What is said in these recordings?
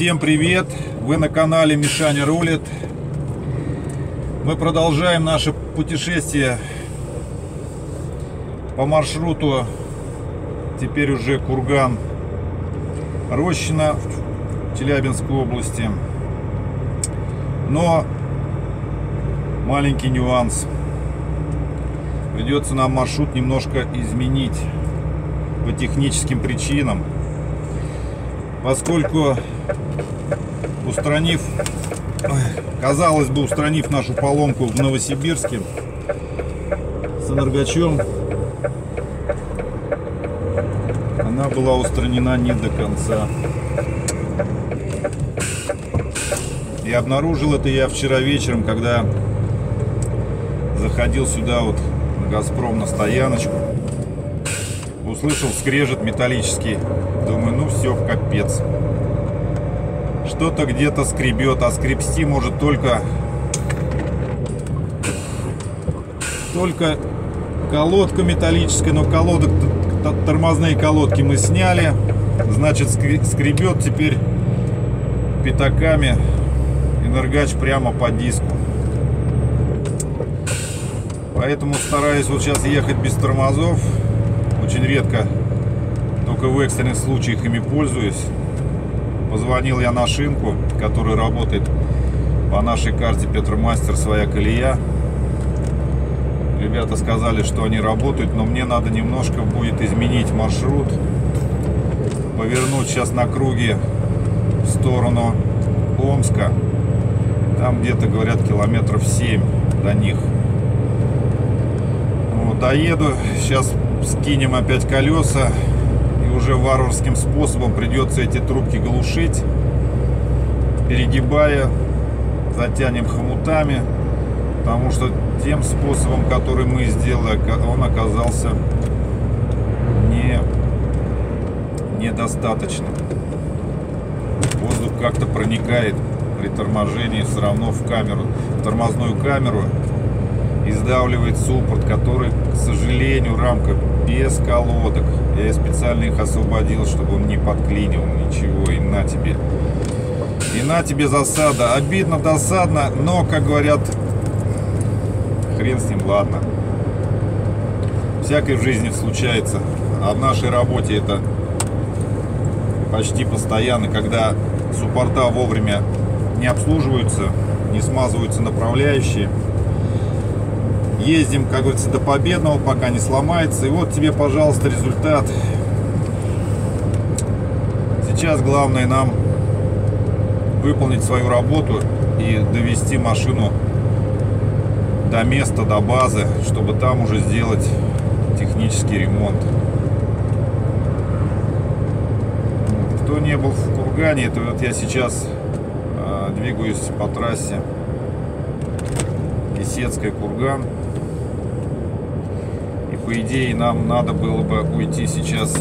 Всем привет! Вы на канале Мишаня рулит. Мы продолжаем наше путешествие по маршруту теперь уже Курган Рощина в Челябинской области. Но маленький нюанс. Придется нам маршрут немножко изменить по техническим причинам. Поскольку устранив, казалось бы, устранив нашу поломку в Новосибирске с энергачом, она была устранена не до конца. И обнаружил это я вчера вечером, когда заходил сюда вот на Газпром на стояночку. Услышал скрежет металлический. Думаю, ну все, в капец. Что-то где-то скребет, а скребсти может только только колодка металлическая, но колодок тормозные колодки мы сняли. Значит, скребет теперь пятаками энергач прямо по диску. Поэтому стараюсь вот сейчас ехать без тормозов. Очень редко, только в экстренных случаях ими пользуюсь. Позвонил я на шинку, которая работает по нашей карте Петромастер своя колея. Ребята сказали, что они работают, но мне надо немножко будет изменить маршрут. Повернуть сейчас на круге в сторону Омска. Там где-то, говорят, километров 7 до них. Вот, доеду, сейчас скинем опять колеса. Уже варварским способом придется эти трубки глушить. Перегибая, затянем хомутами. Потому что тем способом, который мы сделали, он оказался не недостаточным. Воздух как-то проникает при торможении все равно в камеру, в тормозную камеру и сдавливает суппорт, который, к сожалению, рамка без колодок. Я специально их освободил, чтобы он не подклинил ничего. И на тебе. И на тебе засада. Обидно, досадно, но, как говорят хрен с ним, ладно. Всякое в жизни случается. А в нашей работе это почти постоянно, когда суппорта вовремя не обслуживаются, не смазываются направляющие. Ездим, как говорится, до победного, пока не сломается. И вот тебе, пожалуйста, результат. Сейчас главное нам выполнить свою работу и довести машину до места, до базы, чтобы там уже сделать технический ремонт. Кто не был в Кургане, это вот я сейчас э, двигаюсь по трассе Лисецкая Курган. По идее нам надо было бы уйти сейчас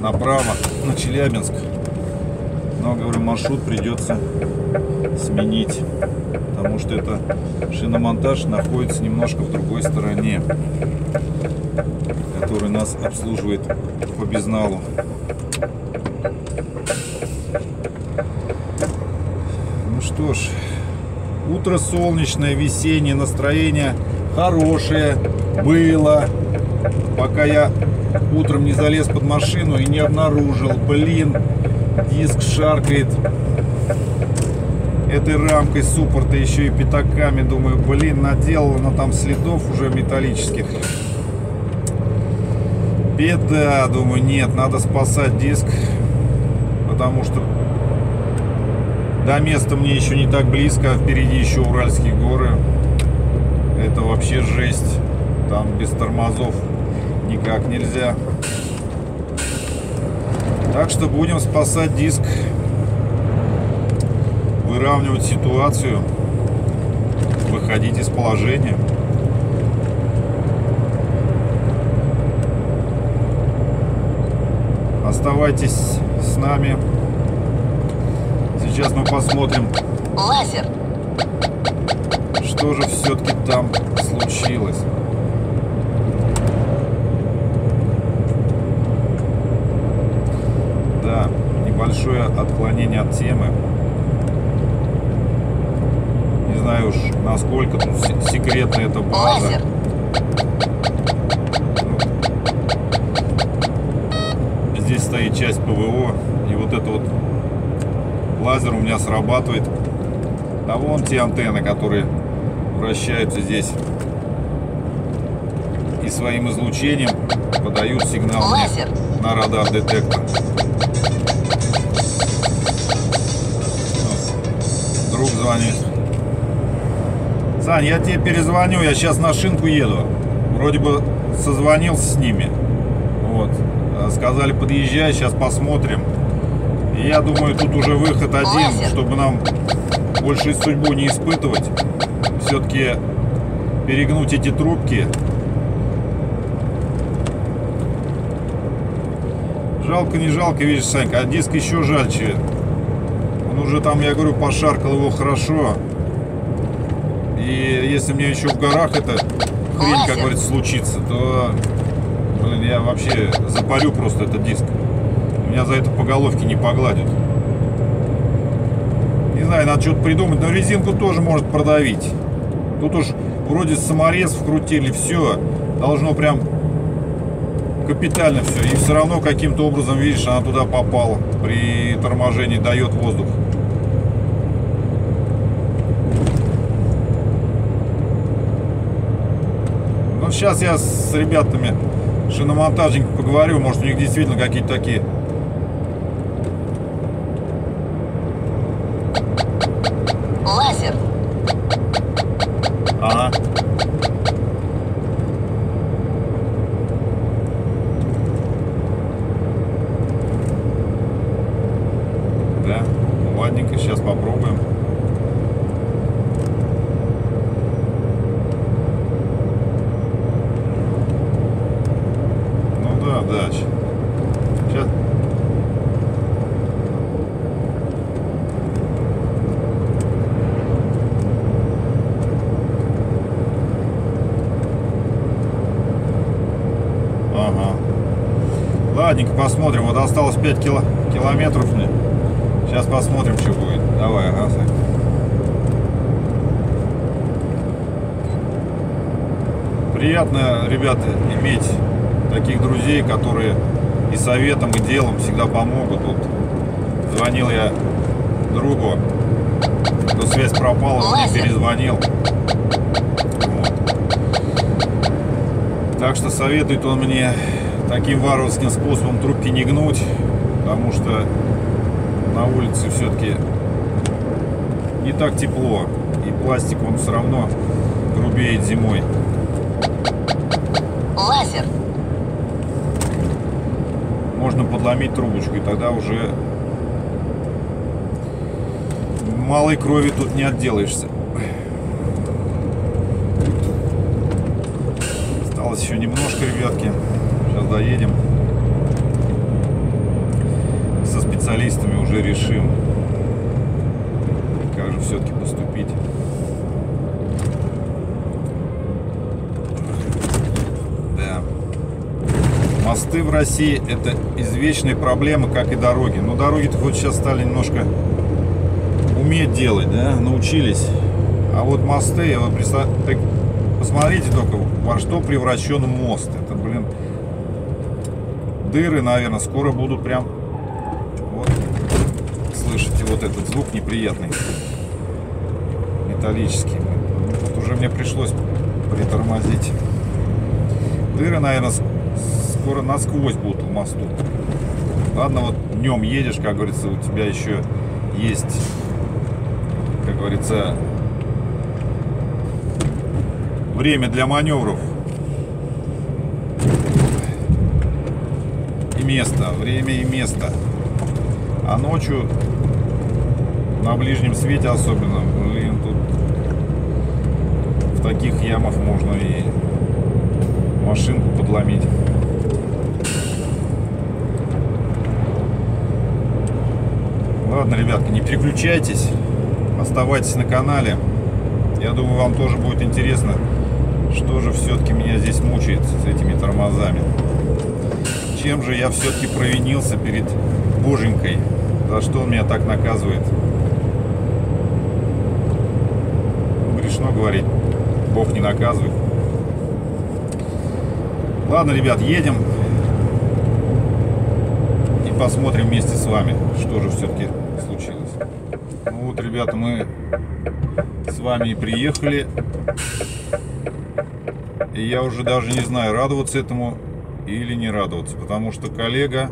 направо на Челябинск. Но, говорю, маршрут придется сменить потому что это шиномонтаж находится немножко в другой стороне, который нас обслуживает по безналу. Ну что ж, утро солнечное, весеннее, настроение хорошее было, пока я утром не залез под машину и не обнаружил, блин, диск шаркает этой рамкой суппорта, еще и пятаками. Думаю, блин, наделала она там следов уже металлических. Беда, думаю, нет, надо спасать диск, потому что до места мне еще не так близко, а впереди еще Уральские горы. Вообще жесть. Там без тормозов никак нельзя. Так что будем спасать диск выравнивать ситуацию, выходить из положения. Оставайтесь с нами. Сейчас мы посмотрим. Лазер. Что же все-таки там случилось? Да, небольшое отклонение от темы. Не знаю уж, насколько тут секретная эта база. Лазер. Здесь стоит часть ПВО, и вот это вот лазер у меня срабатывает. А вон те антенны, которые вращаются здесь. И своим излучением подают сигнал Лазер. на радар-детектор. Друг звонит. Сань, я тебе перезвоню, я сейчас на шинку еду. Вроде бы созвонился с ними. Вот. Сказали, подъезжай, сейчас посмотрим. И я думаю, тут уже выход один, чтобы нам больше судьбу не испытывать. Все-таки перегнуть эти трубки. Жалко, не жалко, видишь, Санька, а диск еще жальче. Он уже там, я говорю, пошаркал его хорошо. И если мне еще в горах эта хрень, как говорится, случится, то, блин, я вообще запарю просто этот диск. Меня за это по головке не погладят. Не знаю, надо что-то придумать, но резинку тоже может продавить. Тут уж вроде саморез вкрутили, все. Должно прям капитально все. И все равно каким-то образом, видишь, она туда попала. При торможении дает воздух. Ну, сейчас я с ребятами шиномонтажниками поговорю. Может, у них действительно какие-то такие Лазер. Ага. Да, ну, ладненько, сейчас попробуем. Ну да, да. Сейчас. Ага. Ладненько, посмотрим. Вот осталось 5 кило... километров. Сейчас посмотрим, что будет. Давай, ага. Приятно, ребята, иметь таких друзей, которые и советом, и делом всегда помогут. Вот звонил я другу, то связь пропала, он мне перезвонил. Вот. Так что советует он мне таким варварским способом трубки не гнуть, потому что на улице все-таки не так тепло. И пластик он все равно грубеет зимой. Лазер. Можно подломить трубочку, и тогда уже малой крови тут не отделаешься. Осталось еще немножко, ребятки. Доедем. Со специалистами уже решим, как же все-таки поступить. Да. Мосты в России это извечная проблема, как и дороги. Но дороги-то хоть сейчас стали немножко уметь делать, да, научились. А вот мосты, вот представь, посмотрите только, во что превращен мост. Это, дыры, наверное, скоро будут прям, вот, слышите, вот этот звук неприятный, металлический. Вот уже мне пришлось притормозить. Дыры, наверное, скоро насквозь будут в мосту. Ладно, вот днем едешь, как говорится, у тебя еще есть, как говорится, время для маневров. Место, время и место. А ночью на ближнем свете особенно, блин, тут в таких ямах можно и машинку подломить. Ладно, ребятки, не переключайтесь, оставайтесь на канале. Я думаю, вам тоже будет интересно, что же все-таки меня здесь мучает с этими тормозами. Чем же я все-таки провинился перед боженькой. За что он меня так наказывает? Грешно говорить. Бог не наказывает. Ладно, ребят, едем. И посмотрим вместе с вами, что же все-таки случилось. Ну вот, ребята, мы с вами и приехали. И я уже даже не знаю, радоваться этому или не радоваться. Потому что коллега,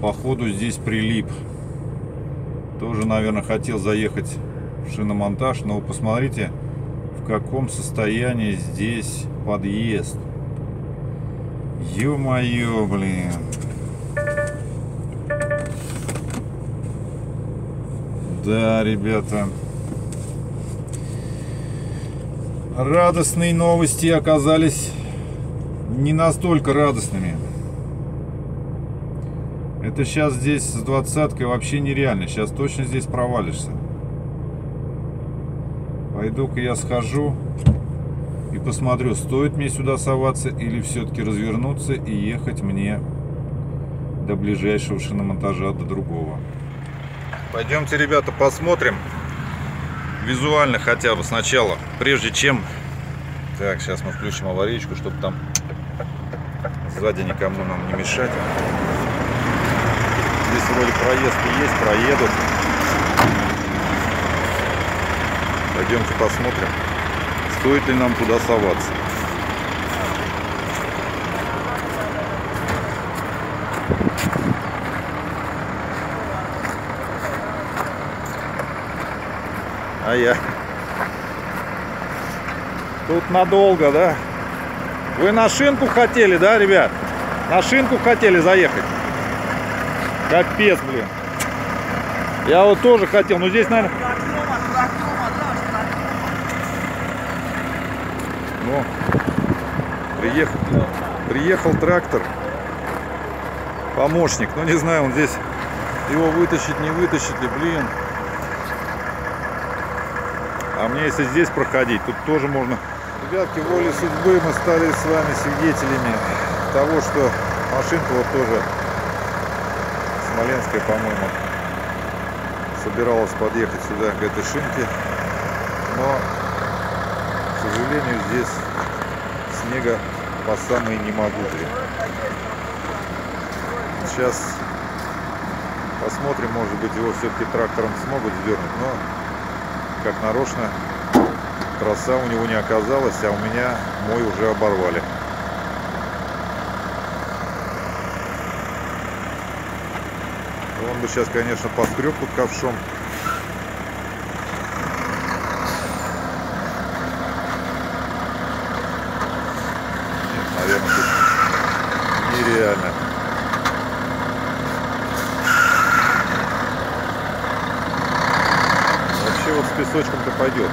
походу, здесь прилип. Тоже, наверное, хотел заехать в шиномонтаж. Но посмотрите, в каком состоянии здесь подъезд. Ё-моё, блин. Да, ребята. Радостные новости оказались не настолько радостными. Это сейчас здесь с двадцаткой вообще нереально. Сейчас точно здесь провалишься. Пойду-ка я схожу и посмотрю, стоит мне сюда соваться или все-таки развернуться и ехать мне до ближайшего шиномонтажа, до другого. Пойдемте, ребята, посмотрим визуально хотя бы сначала, прежде чем... Так, сейчас мы включим аварийку, чтобы там сзади никому нам не мешать. Здесь вроде проезд есть, проедут. Пойдемте посмотрим, стоит ли нам туда соваться. А я тут надолго, да? Вы на шинку хотели, да, ребят? На шинку хотели заехать? Капец, блин. Я вот тоже хотел, но здесь, наверное... Ну, приехал, приехал трактор. Помощник. Ну, не знаю, он здесь его вытащить, не вытащить ли, блин. А мне если здесь проходить, тут тоже можно. Ребятки, волей судьбы мы стали с вами свидетелями того, что машинка вот тоже Смоленская, по-моему, собиралась подъехать сюда к этой шинке. Но, к сожалению, здесь снега по самой не могу. Сейчас посмотрим, может быть, его все-таки трактором смогут сдернуть, но как нарочно трасса у него не оказалась, а у меня мой уже оборвали. Он бы сейчас, конечно, поскреб тут ковшом. Нет, наверное, тут нереально. Вообще вот с песочком-то пойдет.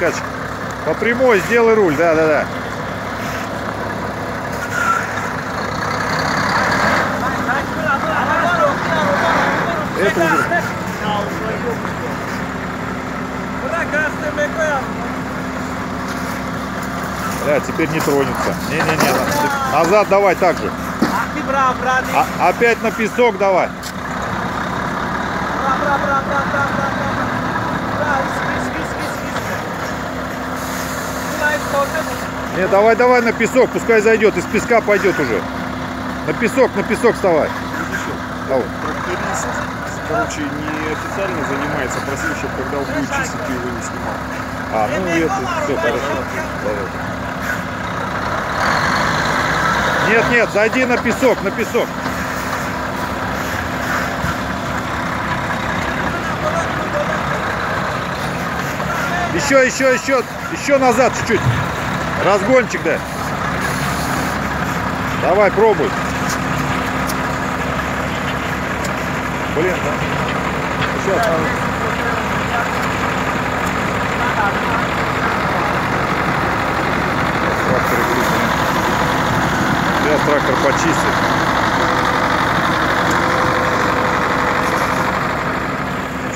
С раскачкой. По прямой сделай руль, да-да-да. Это уже... Да, теперь не тронется. Не-не-не. Назад давай так же. А, опять на песок давай. Не, давай, давай на песок, пускай зайдет, из песка пойдет уже. На песок, на песок вставай. Давай. Тракторист, короче, неофициально занимается, просил, чтобы когда он будет чистить, ты его не снимал. А, ну это, все, хорошо. Давай. Нет, нет, зайди на песок, на песок. Еще, еще, еще, еще назад чуть-чуть. Разгончик, да. Давай, пробуй. Блин, да. Глючный. Сейчас трактор почистит.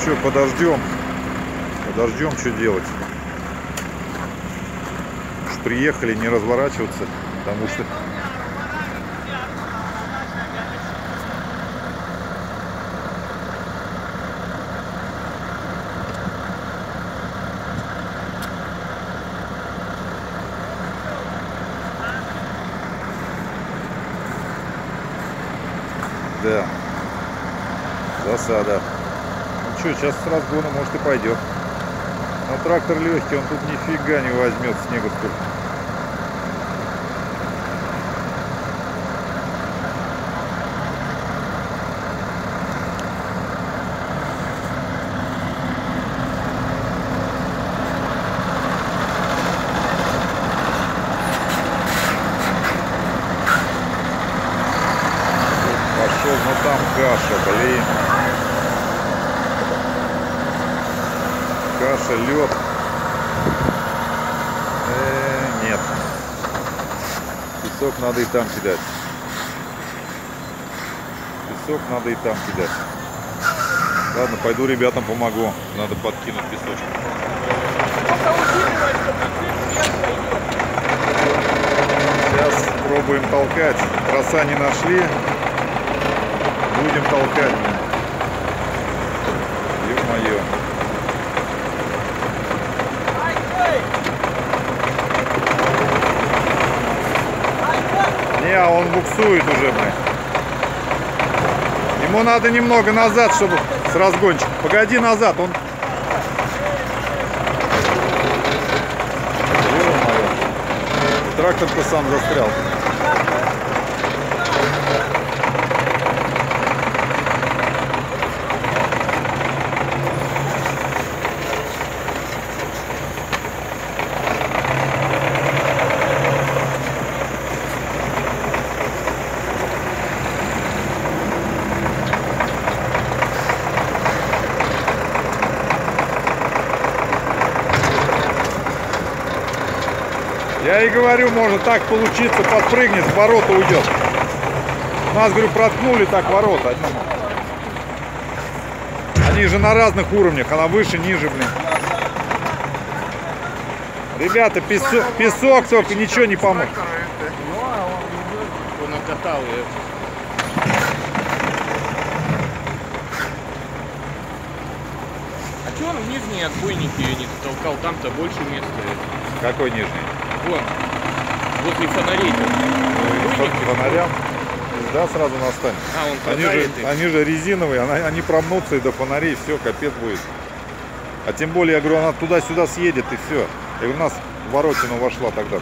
Что, подождем. Подождем, что делать. Приехали, не разворачиваться. Потому что Да. Засада. Ну что, сейчас с разгона, может и пойдет. Трактор легкий, он тут нифига не возьмет снега столько. Пошел, но там каша, блин. Каша, лед. Э, нет. Песок надо и там кидать. Песок надо и там кидать. Ладно, пойду ребятам помогу. Надо подкинуть песочек. Сейчас пробуем толкать. Троса не нашли. Будем толкать. Ё-моё. Не, а он буксует уже, блин. Ему надо немного назад, чтобы с разгончик. Погоди назад, он... Трактор-то сам застрял. Говорю, может так получиться, подпрыгнет, ворота уйдет. Нас, говорю, проткнули так ворота. Они же на разных уровнях, она выше, ниже, блин. Ребята, песок, песок только ничего не поможет. Он накатал ее. А чего он в нижние отбойники не толкал? Там-то больше места. Какой нижний? Вон, возле фонарей. Под фонарям. Да, сразу настанет. А, он Они же, их. они же резиновые, она- они промнутся и до фонарей, все, капец будет. А тем более, я говорю, она туда-сюда съедет и все. Я говорю, у нас в воротину вошла тогда.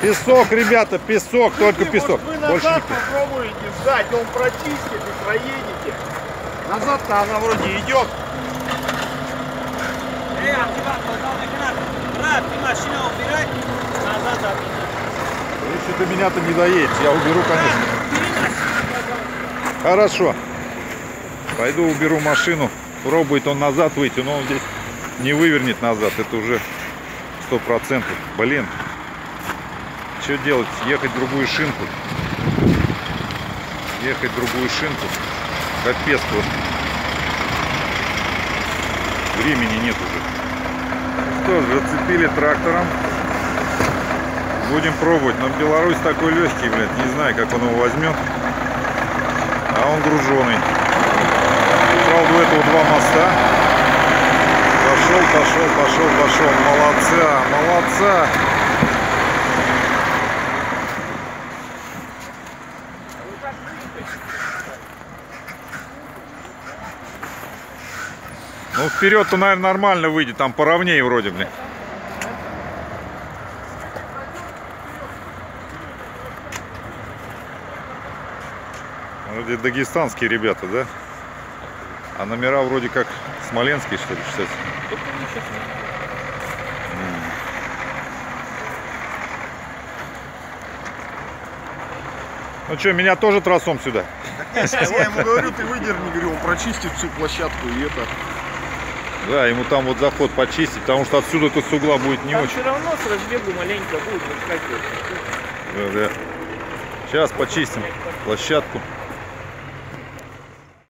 Песок, ребята, песок, только песок. Вы Больше назад никаких. попробуете сзади, он прочистит и проедете. Назад-то она вроде идет. Эй, активатор, главное канат. Брат, ты машину убирай. Назад объезжай. Если до меня-то не доедете, я уберу, конечно. Хорошо. Пойду уберу машину. Пробует он назад выйти, но он здесь не вывернет назад. Это уже сто процентов. Блин. Что делать? Ехать в другую шинку. Ехать в другую шинку. Капец просто. Времени нет уже. Что ж, зацепили трактором. Будем пробовать. Но Беларусь такой легкий, блядь. Не знаю, как он его возьмет. А он груженый. Правда, у этого два моста. Пошел, пошел, пошел, пошел. Молодца, молодца. Ну, вперед-то, наверное, нормально выйдет. Там поровнее вроде, блин. Вроде дагестанские ребята, да? А номера вроде как смоленские, что ли, кстати. Ну что, меня тоже тросом сюда? Я ему говорю, ты выдерни, говорю, он прочистит всю площадку и это. Да, ему там вот заход почистить, потому что отсюда-то с угла будет не Там очень. все равно с разбегу маленько будет выскакивать. Да, да. Сейчас почистим площадку.